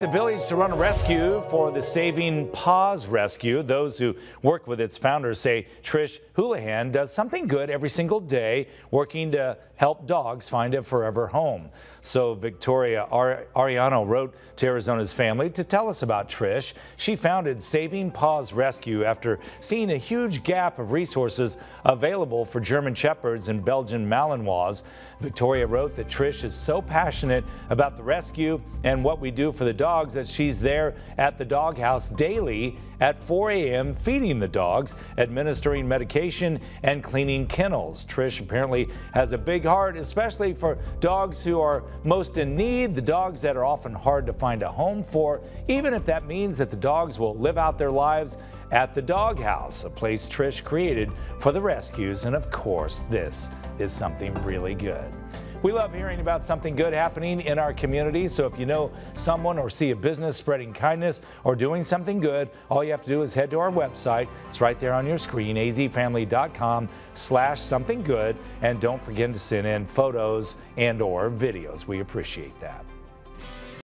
The village to run a rescue for the Saving Paws Rescue. Those who work with its founders say Trish Houlihan does something good every single day, working to help dogs find a forever home. So Victoria Ar Ariano wrote to Arizona's family to tell us about Trish. She founded Saving Paws Rescue after seeing a huge gap of resources available for German Shepherds and Belgian Malinois. Victoria wrote that Trish is so passionate about the rescue and what we do for the dogs dogs that she's there at the doghouse daily at 4 a.m. feeding the dogs, administering medication, and cleaning kennels. Trish apparently has a big heart, especially for dogs who are most in need, the dogs that are often hard to find a home for, even if that means that the dogs will live out their lives at the doghouse, a place Trish created for the rescues. And of course, this is something really good. We love hearing about something good happening in our community. So if you know someone or see a business spreading kindness or doing something good, all you have to do is head to our website. It's right there on your screen, azfamily.com slash something good. And don't forget to send in photos and or videos. We appreciate that.